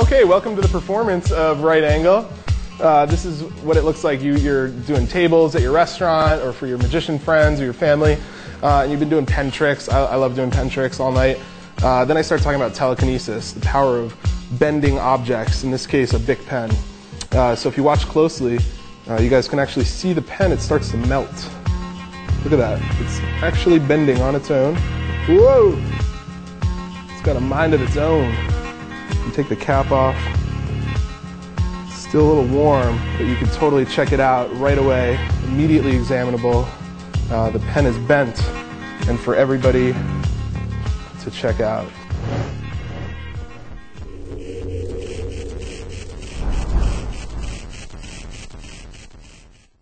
Okay, welcome to the performance of Write Angle. Uh, this is what it looks like you, you're doing tables at your restaurant or for your magician friends or your family. Uh, and you've been doing pen tricks. I, I love doing pen tricks all night. Uh, then I start talking about telekinesis, the power of bending objects, in this case, a Bic pen. Uh, so if you watch closely, uh, you guys can actually see the pen, it starts to melt. Look at that. It's actually bending on its own. Whoa! It's got a mind of its own. You take the cap off. Still a little warm, but you can totally check it out right away. Immediately examinable. Uh, the pen is bent, and for everybody to check out.